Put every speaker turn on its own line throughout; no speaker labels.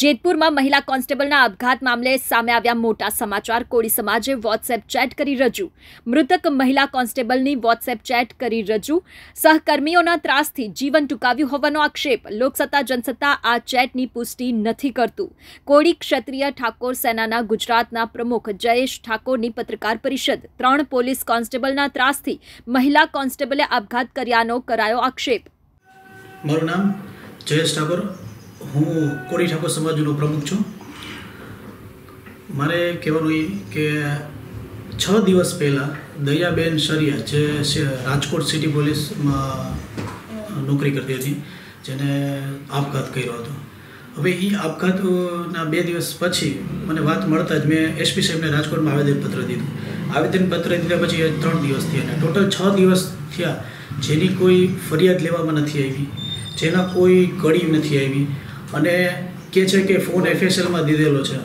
જેતપુરમાં મહિલા કોન્સ્ટેબલના આપઘાત મામલે સામે આવ્યા મોટા સમાચાર. કોળી સમાજે વોટ્સએપ ચેટ કરી રજૂ. મૃતક મહિલા કોન્સ્ટેબલની વોટ્સએપ ચેટ કરી રજૂ. સહકર્મીઓના ત્રાસથી જીવન ટૂંકાવ્યું હોવાનો આક્ષેપ. લોકસત્તા, જનસત્તા આ ચેટની પુષ્ટિ નથી કરતું. કોળી ક્ષત્રિય ઠાકોર સેનાના ગુજરાતના પ્રમુખ જયેશ ઠાકોરની પત્રકાર પરિષદ. ત્રણ પોલીસ કોન્સ્ટેબલના ત્રાસથી મહિલા કોન્સ્ટેબલે આપઘાત કર્યાનો કરાયો આક્ષેપ.
મારું નામ જયેશ ઠાકોર. હું કોળી ઠાકોર સમાજનો પ્રમુખ છું. મારે કહેવાનું એ કે છ દિવસ પહેલાં દયાબેન શરિયા જે રાજકોટ સિટી પોલીસમાં નોકરી કરતી હતી, જેને આપઘાત કર્યો હતો. હવે એ આપઘાતના બે દિવસ પછી મને વાત મળતા જ મેં એસપી સાહેબને રાજકોટમાં આવેદનપત્ર દીધું. આવેદનપત્ર દીધા પછી ત્રણ દિવસ થયા અને ટોટલ છ દિવસ થયા જેની કોઈ ફરિયાદ લેવામાં નથી આવી, જેના કોઈ કડી નથી આવી. અને કે છે કે ફોન એફએસએલમાં દીધેલો છે.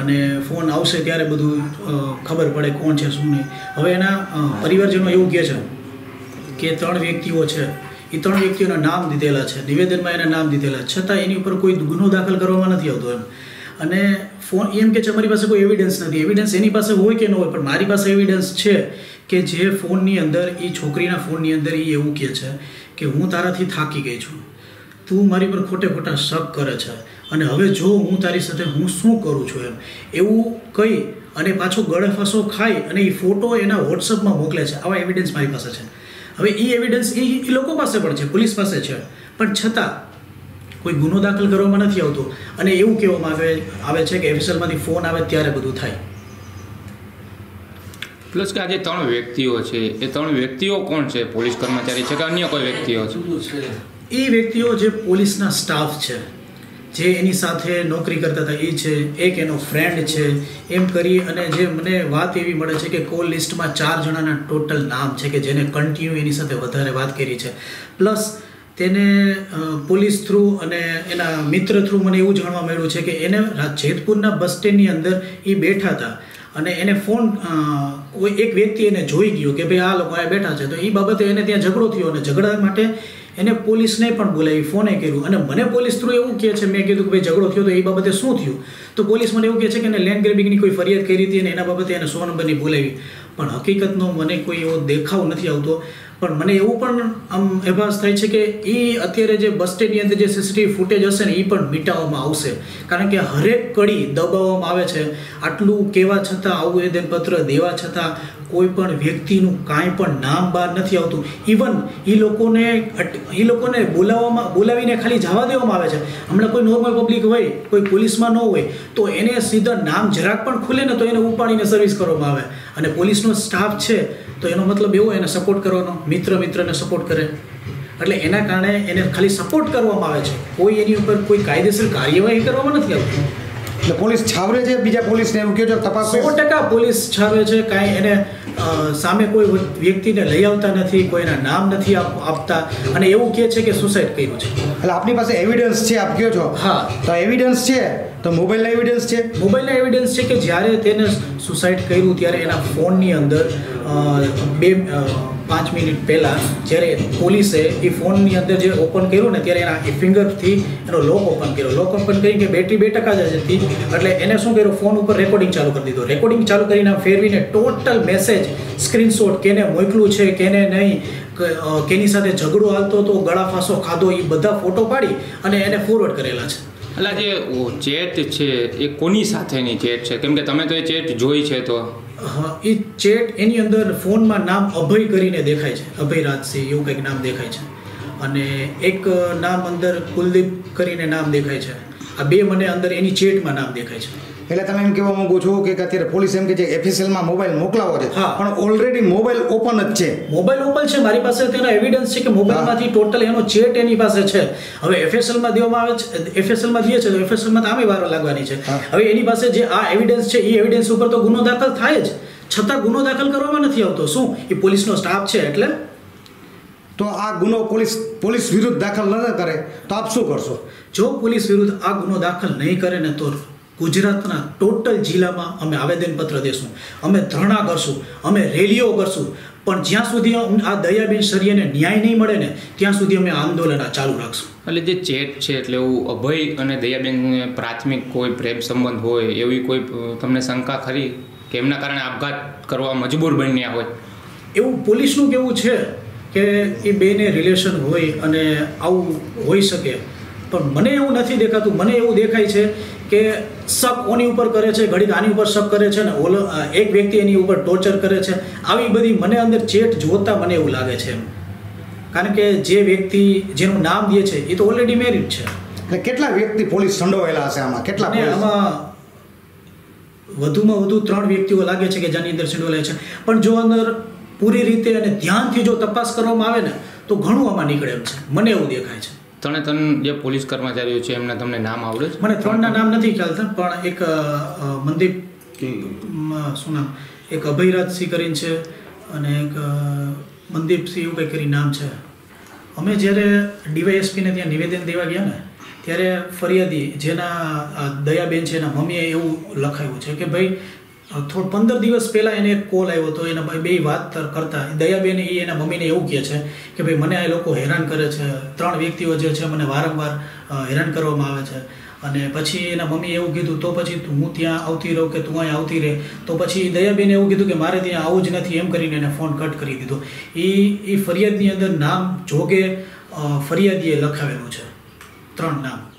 અને ફોન આવશે ત્યારે બધું ખબર પડે કોણ છે, શું નહીં. હવે એના પરિવારજનો એવું કહે છે કે ત્રણ વ્યક્તિઓ છે. એ ત્રણ વ્યક્તિઓના નામ દીધેલા છે. નિવેદનમાં એના નામ દીધેલા છતાં એની ઉપર કોઈ ગુનો દાખલ કરવામાં નથી આવતો એમ. અને ફોન, એમ કે છે અમારી પાસે કોઈ એવિડન્સ નથી. એવિડન્સ એની પાસે હોય કે ન હોય, પણ મારી પાસે એવિડન્સ છે કે જે ફોનની અંદર એ છોકરીના ફોનની અંદર એ એવું કહે છે કે હું તારાથી થાકી ગઈ છું. તું મારી પર ખોટે ખોટા શક કરે છે. અને હવે જો હું તારી સાથે હું શું કરું છું એમ. એવું કહી અને પાછો ગળે ફાંસો ખાઈ અને એ ફોટો એના વોટ્સઅપમાં મોકલે છે. આવા એવિડન્સ મારી પાસે છે. હવે એ એવિડન્સ એ એ લોકો પાસે પણ છે પોલીસ પાસે છે. પણ છતાં કોઈ ગુનો દાખલ કરવામાં નથી આવતો. અને એવું કહેવામાં આવે આવે છે કે એફએસએલમાંથી ફોન આવે ત્યારે બધું થાય.
પ્લસ કે આ જે ત્રણ વ્યક્તિઓ છે એ ત્રણ વ્યક્તિઓ કોણ છે? પોલીસ કર્મચારી છે કે અન્ય કોઈ વ્યક્તિઓ છે?
એ વ્યક્તિઓ જે પોલીસના સ્ટાફ છે, જે એની સાથે નોકરી કરતા હતા એ છે, એક એનો ફ્રેન્ડ છે, એમ કરી અને જે મને વાત એવી મળે છે કે કોલ લિસ્ટમાં ચાર જણાના ટોટલ નામ છે કે જેને કન્ટિન્યુ એની સાથે વધારે વાત કરી છે. પ્લસ તેને પોલીસ થ્રુ અને એના મિત્ર થ્રુ મને એવું જાણવા મળ્યું છે કે એને જેતપુરના બસ સ્ટેન્ડની અંદર એ બેઠા હતા અને એને ફોન કોઈ એક વ્યક્તિ એને જોઈ ગયો કે ભાઈ આ લોકો અહીંયા બેઠા છે. તો એ બાબતે એને ત્યાં ઝઘડો થયો અને ઝઘડા માટે એને પોલીસને પણ બોલાવી, ફોને કર્યું. અને મને પોલીસ થ્રુ એવું કહે છે, મેં કીધું કે ભાઈ ઝઘડો થયો તો એ બાબતે શું થયું? તો પોલીસ મને એવું કહે છે કે એને લેન્ડ ગ્રેબિંગની કોઈ ફરિયાદ કરી હતી અને એના બાબતે એને સો નંબરની બોલાવી. પણ હકીકતનો મને કોઈ એવો દેખાવ નથી આવતો. પણ મને એવું પણ આમ અહેભાસ થાય છે કે એ અત્યારે જે બસ સ્ટેન્ડની અંદર જે સીસીટીવી ફૂટેજ હશે ને, એ પણ મિટાવવામાં આવશે. કારણ કે હરેક કડી દબાવવામાં આવે છે. આટલું કહેવા છતાં આવેદનપત્ર દેવા છતાં કોઈ પણ વ્યક્તિનું કાંઈ પણ નામ બહાર નથી આવતું. ઇવન એ લોકોને એ લોકોને બોલાવવામાં, બોલાવીને ખાલી જવા દેવામાં આવે છે. હમણાં કોઈ નોર્મલ પબ્લિક હોય, કોઈ પોલીસમાં ન હોય, તો એને સીધા નામ જરાક પણ ખુલે ને તો એને ઉપાડીને સર્વિસ કરવામાં આવે. અને પોલીસનો સ્ટાફ છે તો એનો મતલબ એવો એને સપોર્ટ કરવાનો મિત્ર મિત્રને સપોર્ટ કરે. એટલે એના કારણે એને ખાલી સપોર્ટ કરવામાં આવે છે. કોઈ એની ઉપર કોઈ કાયદેસર કાર્યવાહી કરવામાં નથી આવતી.
એટલે પોલીસ છાવરે છે બીજા પોલીસને એવું કહ્યું છો તપાસ
સો ટકા પોલીસ છાવે છે કાંઈ એને સામે કોઈ વ્યક્તિને લઈ આવતા નથી કોઈના નામ નથી આપતા અને એવું કહે છે કે સુસાઇડ કર્યું છે.
એટલે આપની પાસે એવિડન્સ છે આપ કહો છો?
હા.
તો એવિડન્સ છે? તો મોબાઈલના એવિડન્સ છે?
મોબાઈલના એવિડન્સ છે કે જ્યારે તેને સુસાઇડ કર્યું ત્યારે એના ફોનની અંદર બે પાંચ મિનિટ પહેલાં જ્યારે પોલીસે એ ફોનની અંદર જે ઓપન કર્યું ને ત્યારે એના ફિંગરથી એનો લોક ઓપન કર્યો. લોક ઓપન કરી કે બેટરી બે ટકા જ હતી. એટલે એને શું કર્યું? ફોન ઉપર રેકોર્ડિંગ ચાલુ કરી દીધું. રેકોર્ડિંગ ચાલુ કરીને ફેરવીને ટોટલ મેસેજ સ્ક્રીનશોટ કેને મોકલું છે, કેને નહીં કેની સાથે ઝઘડો હાલતો હતો, ગળા ફાંસો ખાધો એ બધા ફોટો પાડી અને એને ફોરવર્ડ કરેલા છે.
એટલે જે ચેટ છે, એ કોની સાથેની ચેટ છે? કેમ કે તમે તો એ ચેટ જોઈ છે તો.
હા, એ ચેટ એની અંદર ફોનમાં નામ અભય કરીને દેખાય છે. અભય રાજસિંહ એવું કંઈક નામ દેખાય છે. અને એક નામ અંદર કુલદીપ કરીને નામ દેખાય છે. આ બે મને અંદર એની ચેટમાં નામ દેખાય છે.
એટલે તમે એમ કહેવા માંગો છો કે અત્યારે પોલીસ એમ કે છે એફએસએલમાં મોબાઈલ મોકલાવો છે. પણ ઓલરેડી મોબાઈલ ઓપન જ છે.
મોબાઈલ ઓપન છે મારી પાસે તેનો એવિડન્સ છે કે મોબાઈલમાંથી ટોટલ એનો ચેટ એની પાસે છે. હવે એફએસએલમાં દેવામાં આવે છે એફએસએલમાં દે છે તો એફએસએલમાં તો આમે વારો લાગવાની છે. હવે એની પાસે જે આ એવિડન્સ છે એ એવિડન્સ ઉપર તો ગુનો દાખલ થાય જ. છતાં ગુનો દાખલ કરવામાં નથી આવતો. શું? એ પોલીસનો સ્ટાફ છે એટલે?
તો આ ગુનો પોલીસ પોલીસ વિરુદ્ધ દાખલ ન કરે તો આપ શું કરશો?
જો પોલીસ વિરુદ્ધ આ ગુનો દાખલ નહીં કરે ને તો ગુજરાતના ટોટલ જિલ્લામાં અમે આવેદનપત્ર દેશું. અમે ધરણા કરશું. અમે રેલીઓ કરશું. પણ જ્યાં સુધી આ દયાબેન સરિયાને ન્યાય નહીં મળે ને ત્યાં સુધી અમે આંદોલન ચાલુ રાખશું.
એટલે જે ચેટ છે એટલે એવું અભય અને દયાબેન પ્રાથમિક કોઈ પ્રેમ સંબંધ હોય એવી કોઈ તમને શંકા ખરી? કે એમના કારણે આપઘાત કરવા મજબૂર બન્યા હોય?
એવું પોલીસનું કેવું છે કે એ બેને રિલેશન હોય અને આવું હોઈ શકે. પણ મને એવું નથી દેખાતું. મને એવું દેખાય છે કે શક કોની ઉપર કરે છે ઘડીક આની ઉપર શક કરે છે ને ઓલો એક વ્યક્તિ એની ઉપર ટોર્ચર કરે છે. આવી બધી મને અંદર ચેટ જોતા મને એવું લાગે છે કારણ કે જે વ્યક્તિ જેનું નામ દે છે એ તો ઓલરેડી મેરિડ છે.
એટલે કેટલા વ્યક્તિ પોલીસ સંડોવાયેલા હશે આમાં? કેટલા
આમાં વધુમાં વધુ ત્રણ વ્યક્તિઓ લાગે છે કે જેની અંદર સંડોવાયેલા છે. પણ જો અંદર પૂરી રીતે અને ધ્યાનથી જો તપાસ કરવામાં આવે ને તો ઘણું આમાં નીકળે એમ છે. મને એવું દેખાય છે.
ત્રણે ત્રણ જે પોલીસ કર્મચારીઓ છે એમના તમને નામ આવડે છે?
મને ત્રણના નામ નથી ખ્યાલતા પણ એક મનદીપ શું નામ? એક અભયરાજસિંહ કરીને છે અને એક મનદીપસિંહ એવું કંઈ કરી નામ છે. અમે જ્યારે ડીવાયએસપીને ત્યાં નિવેદન દેવા ગયા ને ત્યારે ફરિયાદી જેના દયાબેન છે એના મમ્મીએ એવું લખાયું છે કે ભાઈ થોડ પંદર દિવસ પહેલાં એને એક કોલ આવ્યો હતો. એના ભાઈ બે વાત કરતા. દયાબેન એ એના મમ્મીને એવું કહે છે કે, ભાઈ, મને આ લોકો હેરાન કરે છે. ત્રણ વ્યક્તિઓ જે છે મને વારંવાર હેરાન કરવામાં આવે છે. અને પછી એના મમ્મીએ એવું કીધું, તો પછી હું ત્યાં આવતી રહું કે તું અહીં આવતી રહે? તો પછી દયાબેને એવું કીધું કે, મારે ત્યાં આવું જ નથી. એમ કરીને એને ફોન કટ કરી દીધો. એ એ ફરિયાદની અંદર નામ જોગે ફરિયાદીએ લખાવેલું છે. ત્રણ નામ.